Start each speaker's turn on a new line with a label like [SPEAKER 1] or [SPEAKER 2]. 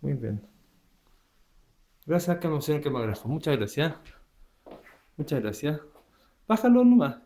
[SPEAKER 1] Muy bien. Gracias, señor Camagrafo. Muchas gracias. Muchas gracias. Bájalo nomás.